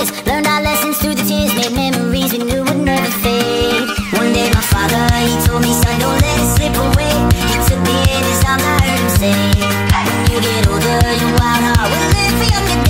kids Learned our lessons through the tears. Made memories we knew would never fade. One day my father, he told me Son, don't let it slip away. He took me in his arms, I heard him say When you get older, your wild heart will live for younger days